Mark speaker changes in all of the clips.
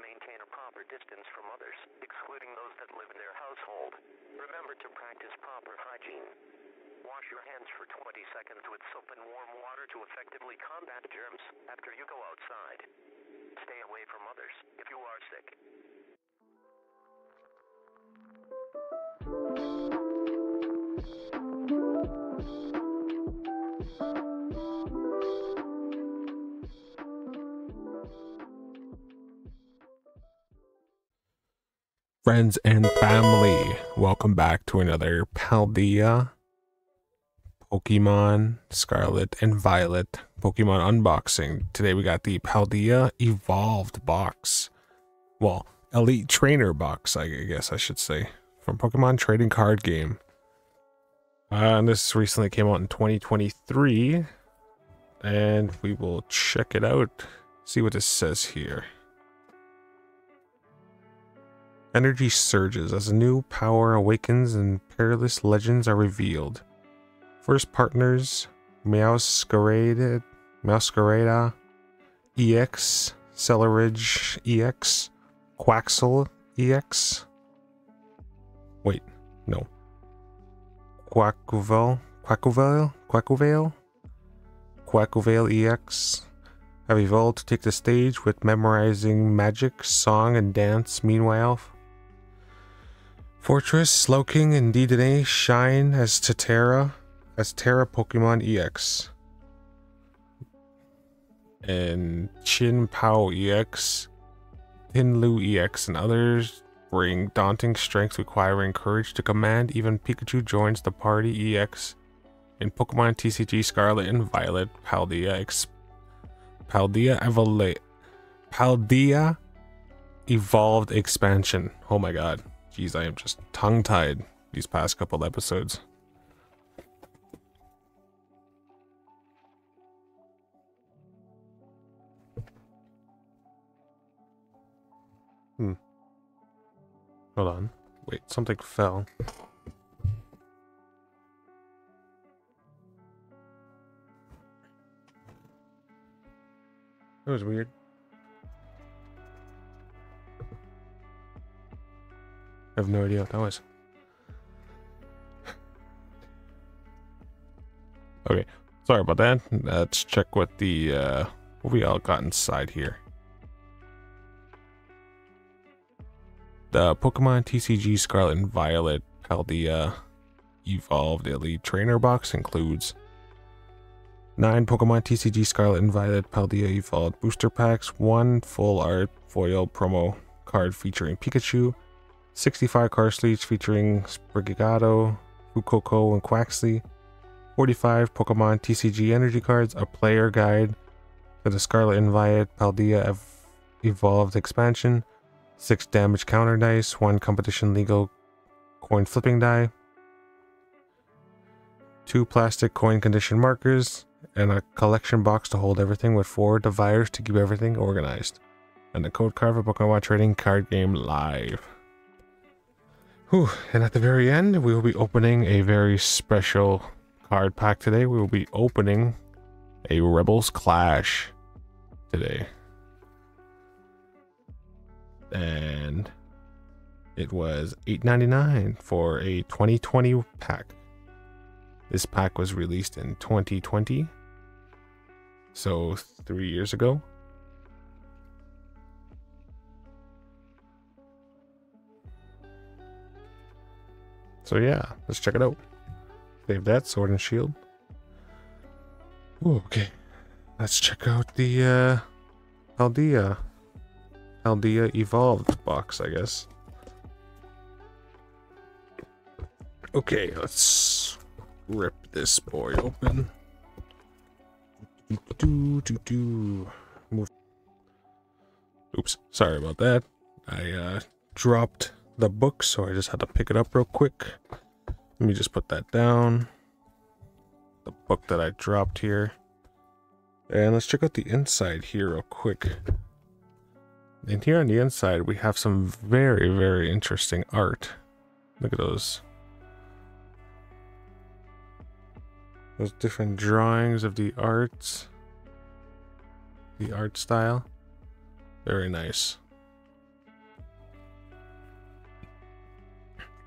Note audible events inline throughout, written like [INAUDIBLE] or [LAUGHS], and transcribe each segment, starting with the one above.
Speaker 1: maintain a proper distance from others, excluding those that live in their household. Remember to practice proper hygiene. Wash your hands for 20 seconds with soap and warm water to effectively combat germs after you go outside. Stay away from others if you are sick.
Speaker 2: Friends and family, welcome back to another Paldea Pokemon Scarlet and Violet Pokemon unboxing. Today we got the Paldea Evolved box. Well, Elite Trainer box, I guess I should say, from Pokemon Trading Card Game. Uh, and this recently came out in 2023, and we will check it out, see what this says here. Energy surges as a new power awakens and perilous legends are revealed. First partners Meowscarada, Meowscarada EX, Celeridge EX, Quaxel EX. Wait, no. Quackvale, Quackvale, Quackvale, Quackvale EX have evolved to take the stage with memorizing magic, song, and dance. Meanwhile, Fortress, Slowking, and Dedenne shine as Tatera, as Terra Pokemon EX. And Chien-Pao EX, Ting-Lu EX, and others bring daunting strength requiring courage to command. Even Pikachu joins the party EX in Pokemon TCG Scarlet and Violet Paldea Ex Paldea Evolate Paldea Evolved Expansion. Oh my god. Jeez, I am just tongue-tied these past couple episodes. Hmm. Hold on. Wait, something fell. That was weird. I have no idea what that was. [LAUGHS] okay, sorry about that. Let's check what the uh, what we all got inside here. The Pokemon TCG Scarlet and Violet Paldea Evolved Elite Trainer box includes nine Pokemon TCG Scarlet and Violet Paldea Evolved booster packs, one full art foil promo card featuring Pikachu, 65 card sleeves featuring Sprigatito, Fuecoco, and Quaxly, 45 Pokemon TCG energy cards, a player guide for the Scarlet and Violet Paldea Ev Evolved expansion, 6 damage counter dice, 1 competition legal coin flipping die, 2 plastic coin condition markers, and a collection box to hold everything with 4 dividers to keep everything organized, and a code card for Pokemon Trading Card Game Live. Whew. And at the very end, we will be opening a very special card pack today. We will be opening a Rebels Clash today. And it was $8.99 for a 2020 pack. This pack was released in 2020. So three years ago. So yeah, let's check it out. Save that, Sword and Shield. Ooh, okay. Let's check out the uh Aldea. Paldea Evolved box, I guess. Okay, let's rip this boy open. Do, do, do. Oops, sorry about that. I uh, dropped the book, so I just had to pick it up real quick. Let me just put that down. The book that I dropped here. And let's check out the inside here real quick. And here on the inside, we have some very, very interesting art. Look at those. Those different drawings of the arts. The art style. Very nice.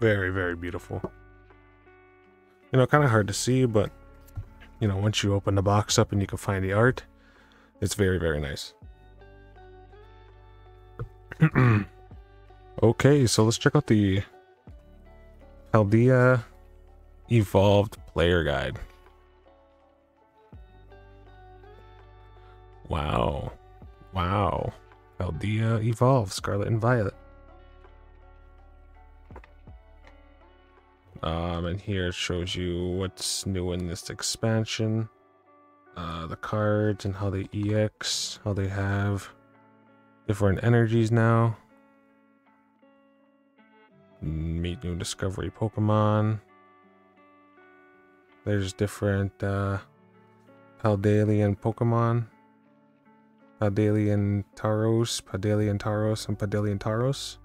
Speaker 2: Very, very beautiful. You know, kind of hard to see, but you know, once you open the box up and you can find the art, it's very, very nice. [CLEARS THROAT] okay, so let's check out the Paldea Evolved Player Guide. Wow. Wow. Paldea Evolved, Scarlet and Violet. Um, and here it shows you what's new in this expansion. Uh, the cards and how they EX, how they have different energies now. Meet new discovery Pokemon. There's different uh, Paldalian Pokemon. Paldalian Tauros, Paldalian Tauros, and Paldalian Tauros.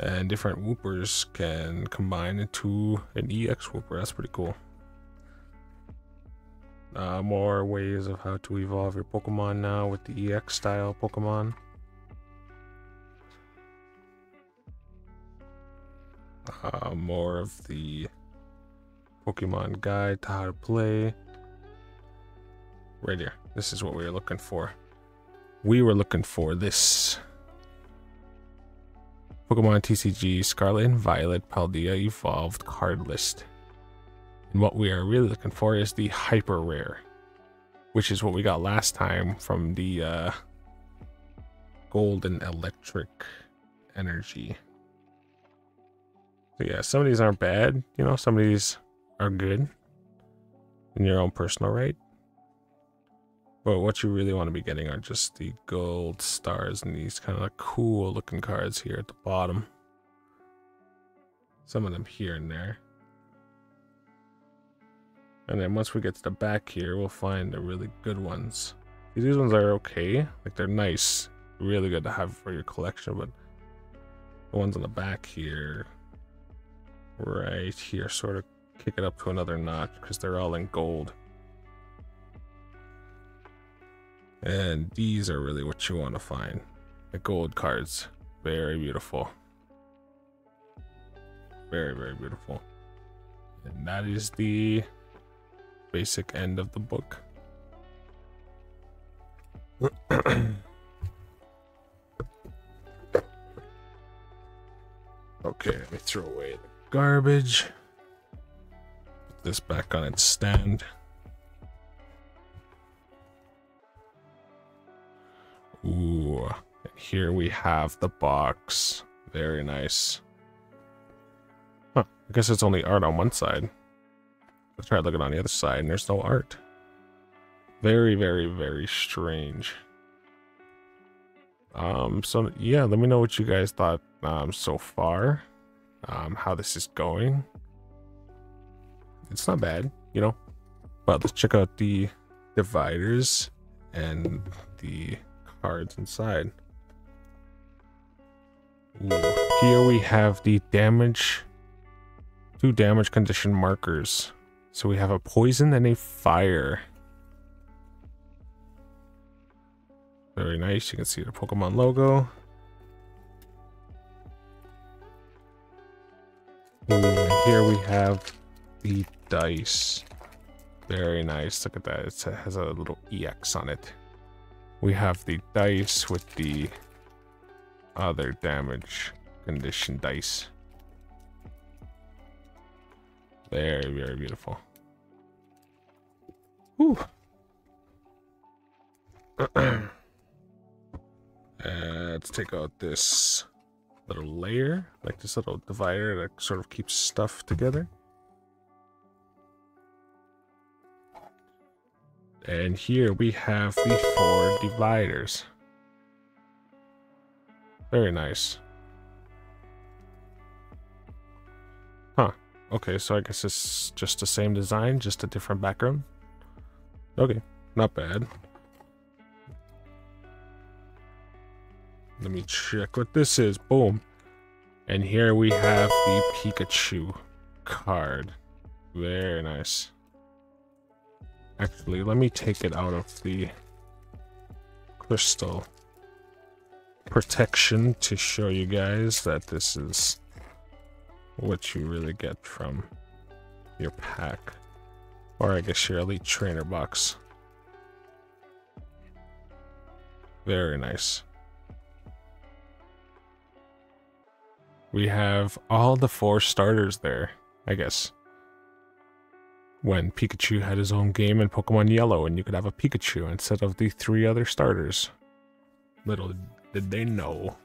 Speaker 2: And different Woopers can combine into an EX Wooper. That's pretty cool. Uh, more ways of how to evolve your Pokemon now with the EX style Pokemon. Uh, more of the Pokemon guide to how to play. Right here. This is what we were looking for. We were looking for this. Pokemon TCG Scarlet and Violet Paldea Evolved card list. And what we are really looking for is the hyper rare, which is what we got last time from the uh, golden electric energy. So yeah, some of these aren't bad, you know, some of these are good in your own personal right. But what you really want to be getting are just the gold stars and these kind of like cool looking cards here at the bottom. Some of them here and there. And then once we get to the back here, we'll find the really good ones. These ones are okay. Like they're nice. Really good to have for your collection, but the ones on the back here, right here, sort of kick it up to another notch because they're all in gold. And these are really what you want to find. The gold cards. Very beautiful. Very, very beautiful. And that is the basic end of the book. [CLEARS THROAT] okay, let me throw away the garbage. Put this back on its stand. Ooh, and here we have the box. Very nice. Huh, I guess it's only art on one side. Let's try looking on the other side, and there's no art. Very, very, very strange. Um, so yeah, let me know what you guys thought um, so far. Um, how this is going. It's not bad, you know. But let's check out the dividers and the cards inside. Ooh, here we have the damage, two damage condition markers. So we have a poison and a fire. Very nice. You can see the Pokemon logo. Ooh, here we have the dice. Very nice. Look at that. It has a little EX on it. We have the dice with the other damage condition dice. Very, very beautiful. Whew. [CLEARS THROAT] uh, let's take out this little layer, like this little divider that sort of keeps stuff together. And here we have the four dividers. Very nice. Huh. Okay, so I guess it's just the same design, just a different background. Okay, not bad. Let me check what this is. Boom. And here we have the Pikachu card. Very nice. Actually, let me take it out of the crystal protection to show you guys that this is what you really get from your pack. Or I guess your elite trainer box. Very nice. We have all the four starters there, I guess. When Pikachu had his own game in Pokemon Yellow and you could have a Pikachu instead of the three other starters. Little did they know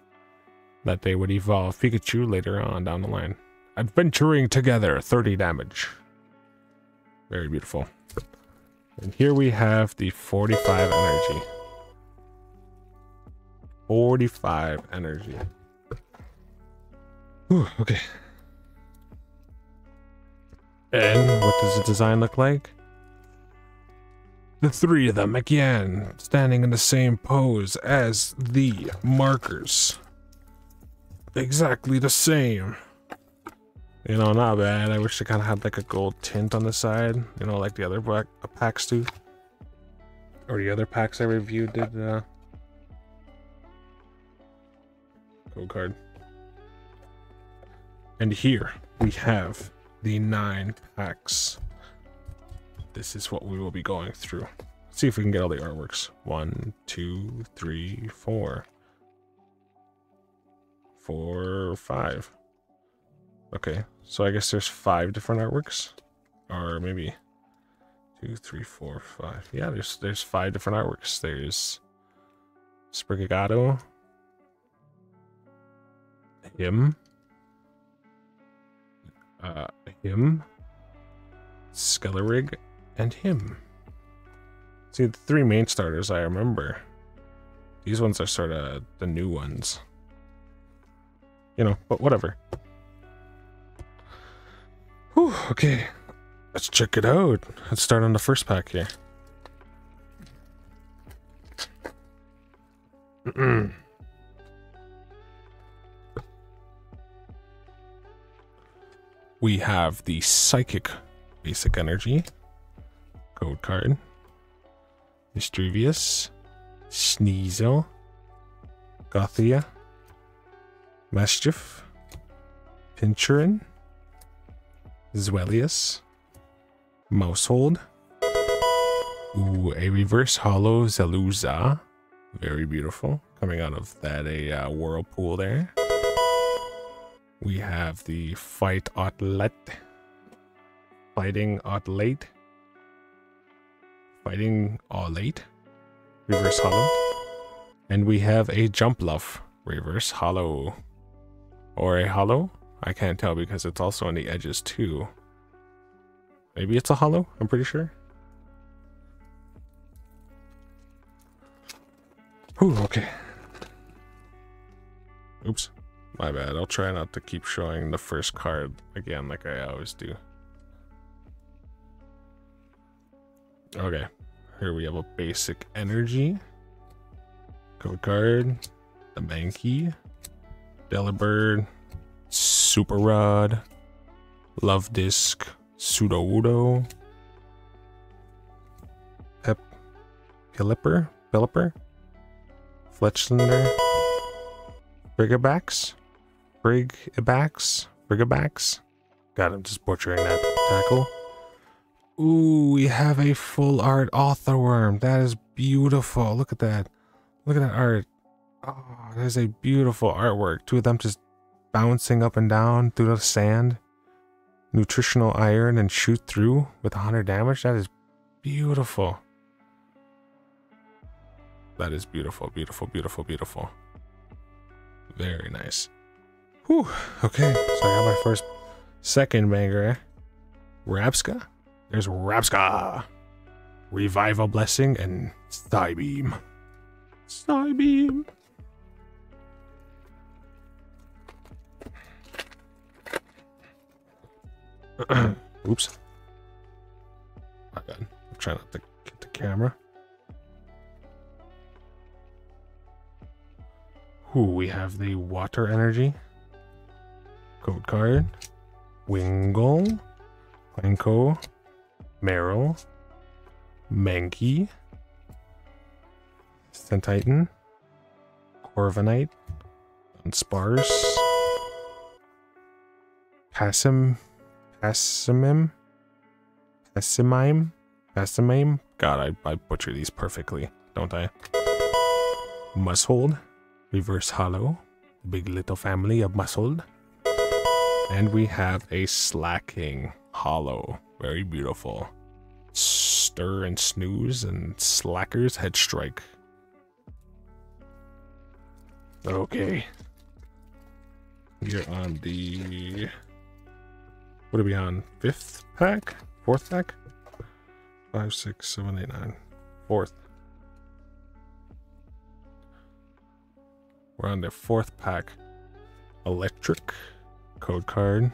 Speaker 2: that they would evolve Pikachu later on down the line. Adventuring together, 30 damage. Very beautiful. And here we have the 45 energy. 45 energy. Whew, okay. And what does the design look like? The three of them again, standing in the same pose as the markers. Exactly the same. You know, not bad. I wish they kind of had like a gold tint on the side. You know, like the other black uh, packs do. Or the other packs I reviewed did. Uh, code card. And here we have the nine packs. This is what we will be going through. Let's see if we can get all the artworks. One, two, three, four. Four, five. Okay, so I guess there's five different artworks. Or maybe two, three, four, five. Yeah, there's there's five different artworks. There's Sprigato, him, uh, him, Skelerig, and him. See, the three main starters I remember. These ones are sort of the new ones. You know, but whatever. Whew, okay. Let's check it out. Let's start on the first pack here. [CLEARS THROAT] we have the Psychic Basic Energy. Code Card, Mischievous, Sneasel, Gothia, Mischief, Pinchurin, Zwellius, Maushold, Ooh, a reverse hollow Zaluza. Very beautiful. Coming out of that a uh, whirlpool there. We have the Fight Outlet. Fighting Outlet. Fighting Outlet. Reverse Hollow. And we have a Jumpluff. Reverse Hollow. Or a Hollow? I can't tell because it's also on the edges too. Maybe it's a Hollow? I'm pretty sure. Whew, okay. Oops. My bad. I'll try not to keep showing the first card again like I always do. Okay. Here we have a basic energy. Code card. The Mankey. Delibird. Super Rod. Love Disc. Pseudo Sudowoodo. Pep. Pelipper. Pelipper. Fletchlander. Brigabax. Brigabax? Brigabax? God, I'm just butchering that tackle. Ooh, we have a full art Orthworm. That is beautiful. Look at that. Look at that art. Oh, that is a beautiful artwork. Two of them just bouncing up and down through the sand. Nutritional iron and shoot through with 100 damage. That is beautiful. That is beautiful, beautiful, beautiful, beautiful. Very nice. Whew. Okay, so I got my first, second banger. Rabsca. There's Rabsca. Revival Blessing and Psybeam. Psybeam. [CLEARS THROAT] Oops. My bad. I'm trying not to get the camera. Ooh, we have the water energy. Code card. Wingull. Planko. Meryl. Mankey. Centitan. Corviknight. Sparse. Passim, Passimim, Passimime, Passimime. God, I, I butcher these perfectly, don't I? Mushold, Reverse Hollow, the big little family of Mushold. And we have a Slacking Hollow, very beautiful. Stir and Snooze and Slacker's Head Strike. Okay. You're on the. What are we on? Fifth pack? Fourth pack? Five, six, seven, eight, nine. Fourth. We're on the fourth pack. Electric. Code card.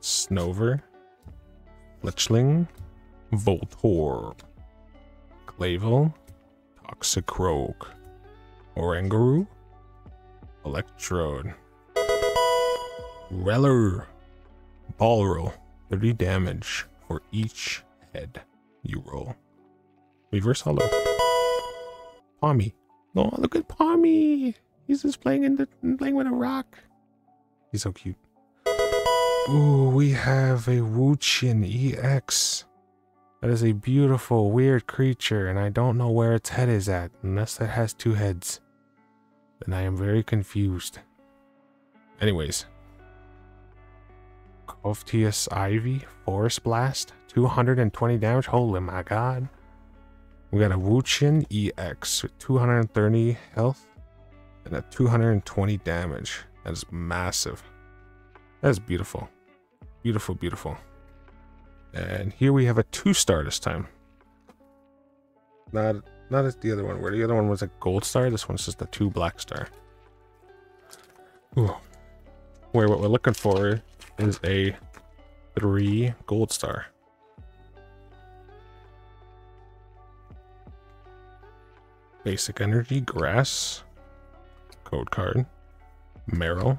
Speaker 2: Snover. Fletchling. Voltorb. Clavel. Toxicroak. Oranguru. Electrode. Rellor. Ball roll. 30 damage for each head you roll. Reverse hollow. Pawmi. Oh, look at Pawmi. He's just playing in the playing with a rock. He's so cute. Ooh, we have a Wo-Chien EX. That is a beautiful, weird creature, and I don't know where its head is at, unless it has two heads. Then I am very confused. Anyways. Covetous Ivy, Forest Blast, 220 damage. Holy my god. We got a Wo-Chien EX with 230 health and a 220 damage. That is massive. That is beautiful. Beautiful, beautiful. And here we have a two star this time. Not not as the other one, where the other one was a gold star. This one's just a two black star. Ooh. Where what we're looking for is a three gold star. Basic energy, grass, code card, Meryl,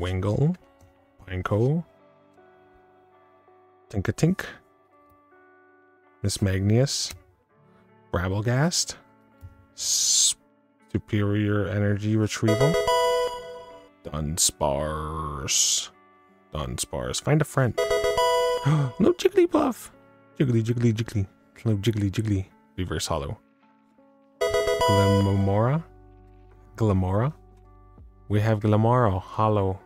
Speaker 2: Wingull, Pineco, Tinkatink, Mismagius, Rabelgast, Superior Energy Retrieval, Dunsparce, Dunsparce, find a friend. [GASPS] no Jigglypuff, Jiggly, Jiggly, Jiggly, no Jiggly, Jiggly, Reverse Hollow. Glamora, Glamora. We have Glamora Hollow,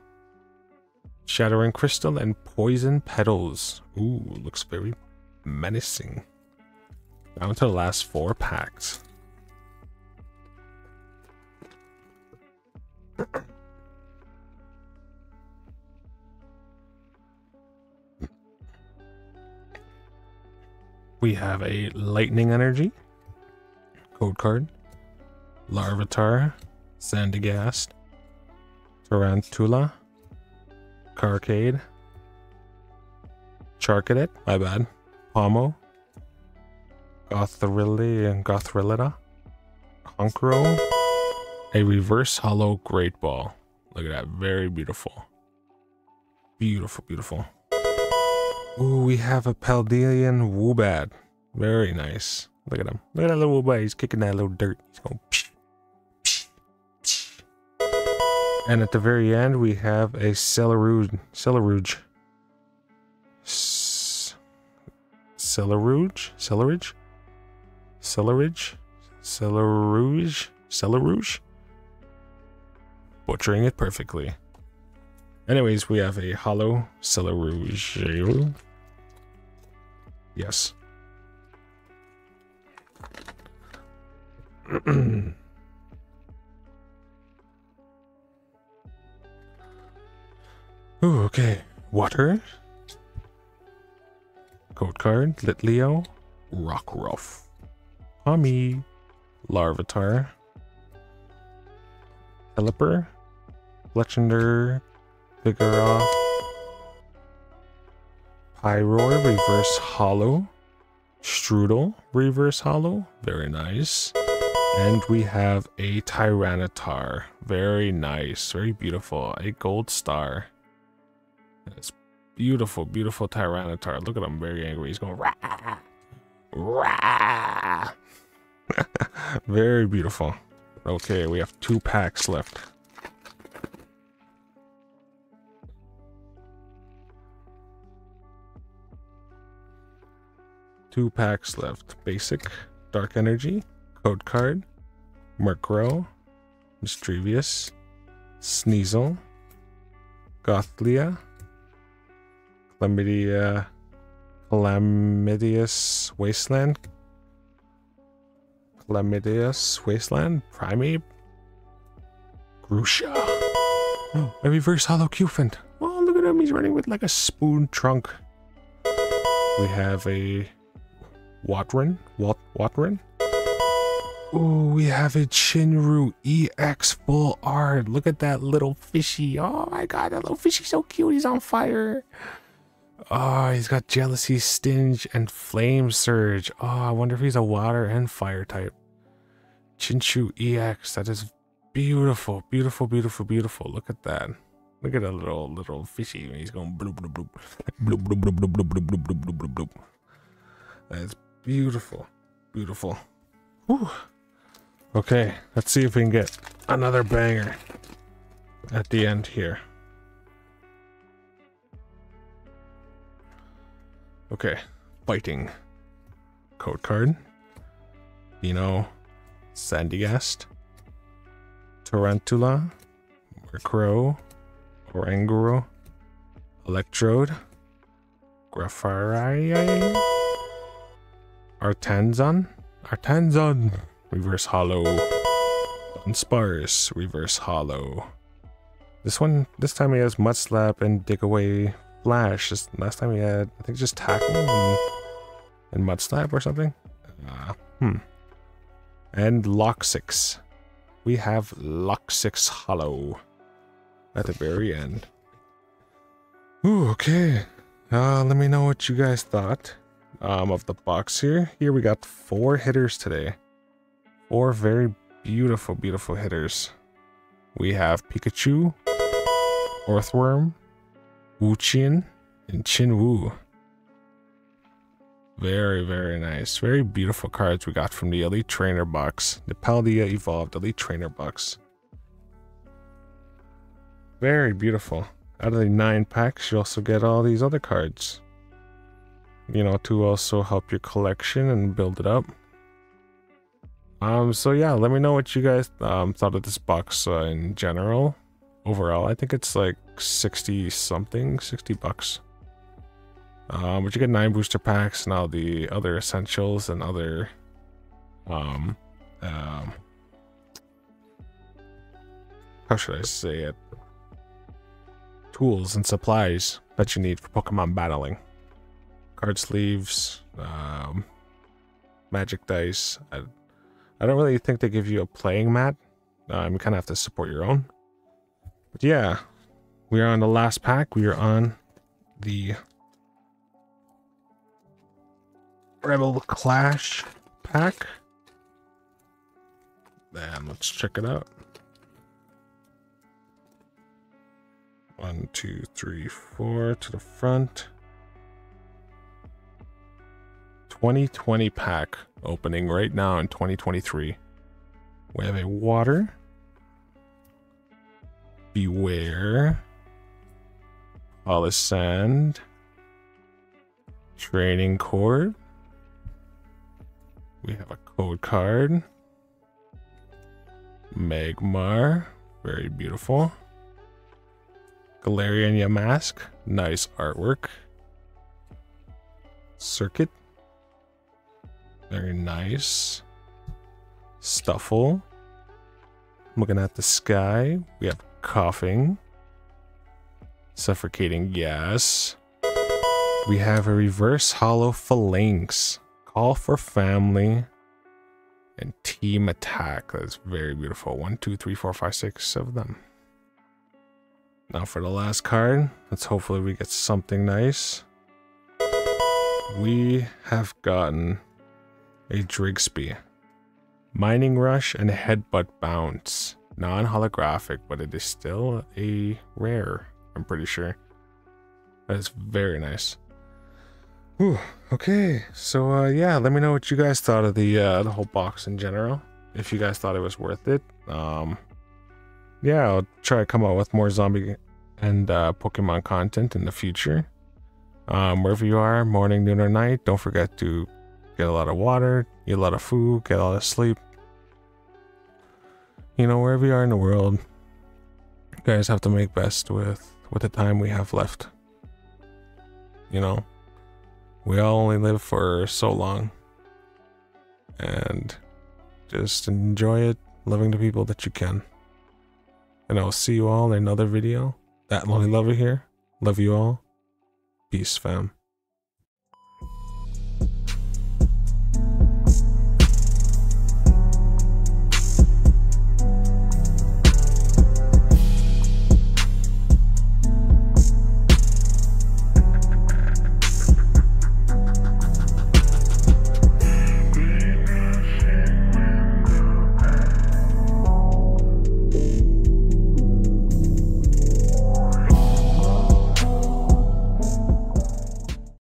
Speaker 2: Shattering Crystal, and Poison Petals. Ooh, looks very menacing. Down to the last four packs. we have a Lightning Energy code card, Larvitar, Sandygast, Tarantula, Carcade, Charcadet, my bad, Pomo, Gothrilli and Gothrilida, Honchkrow, a reverse hollow great ball. Look at that, very beautiful. Beautiful, beautiful. Ooh, we have a Paldean Woobat. Very nice. Look at him. Look at that little Woobat. He's kicking that little dirt. He's going And at the very end, we have a Celeruge. Celeruge. Celeruge? Celeruge? Celeridge? Celerouge? Celerouge? Butchering it perfectly. Anyways, we have a hollow Celerouge. Yes. [CLEARS THROAT] Ooh, okay. Water. Code card. Litleo. Rockruff. Hummy. Larvitar. Pelipper. Fletchinder. Vigoroth. Pyroar. Reverse Hollow. Strudel. Reverse Hollow. Very nice. And we have a Tyranitar. Very nice. Very beautiful. A gold star. It's beautiful, beautiful Tyranitar. Look at him, very angry. He's going rah, rah. [LAUGHS] very beautiful. Okay, we have two packs left. Two packs left. Basic, Dark Energy, Code Card, Murkrow, Mischievous, Sneasel, Gothlia, Chlamydia, Calamitous Wasteland, Calamitous Wasteland, Primeape, Grusha. Oh, a reverse hollow Cufant. Oh, look at him. He's running with like a spoon trunk. We have a Watrin. Wat Watrin. Oh, we have a Chinru EX full art. Look at that little fishy. Oh my god, that little fishy's so cute. He's on fire. Oh, he's got Jealousy, Stinge, and Flame Surge. Oh, I wonder if he's a water and fire type. Chinchu EX. That is beautiful, beautiful, beautiful, beautiful. Look at that. Look at that little little fishy. He's going bloop bloop bloop bloop bloop bloop bloop bloop bloop bloop bloop bloop bloop. That's beautiful, beautiful. Whew. Okay, let's see if we can get another banger at the end here. Okay, fighting. Code card. Dino, Sandygast, Tarantula, Murkrow, Oranguru, Electrode, Grafari, Artanzan, Artanzan, Reverse Hollow, Dunsparce, Reverse Hollow. This one, this time he has Mud Slap and Dig Away Flash. Just last time we had, I think, just Tackle and, and Mud Slap or something. Uh, hmm. And Lokix. We have Lokix Hollow at the very end. Ooh, okay. Uh, let me know what you guys thought um, of the box here. Here we got four hitters today. Four very beautiful, beautiful hitters. We have Pikachu, Orthworm, Wo-Chien, and Chinwoo. Very, very nice. Very beautiful cards we got from the Elite Trainer box. The Paldea Evolved Elite Trainer box. Very beautiful. Out of the nine packs, you also get all these other cards. You know, to also help your collection and build it up. Um, so yeah, let me know what you guys um, thought of this box uh, in general. Overall, I think it's like 60 something, 60 bucks. Um, but you get nine booster packs and all the other essentials and other, um, um, how should I say it? Tools and supplies that you need for Pokemon battling. Card sleeves, um, magic dice. I, I don't really think they give you a playing mat. Um, you kind of have to support your own. But yeah, we are on the last pack. We are on the Rebel Clash pack. And let's check it out. One, two, three, four to the front. 2020 pack opening right now in 2023. We have a water. Beware. All the sand. Training cord. We have a code card. Magmar. Very beautiful. Galarian Yamask. Nice artwork. Circuit. Very nice. Stufful. Looking at the sky. We have Koffing. Suffocating gas. We have a reverse hollow Falinks. Call for family. And team attack. That's very beautiful. One, two, three, four, five, six of them. Now for the last card. Let's hopefully we get something nice. We have gotten a Drigsby. Mining Rush and Headbutt Bounce. Non-holographic, but it is still a rare, I'm pretty sure. That is very nice. Ooh, okay, so uh, yeah, let me know what you guys thought of the uh, the whole box in general. If you guys thought it was worth it. Um, yeah, I'll try to come out with more zombie and uh, Pokemon content in the future. Um, wherever you are, morning, noon, or night, don't forget to get a lot of water, eat a lot of food, get a lot of sleep. You know, wherever you are in the world, you guys have to make best with with the time we have left. You know, we all only live for so long. And just enjoy it, loving the people that you can. And I'll see you all in another video. That Lonely Lover here. Love you all. Peace, fam.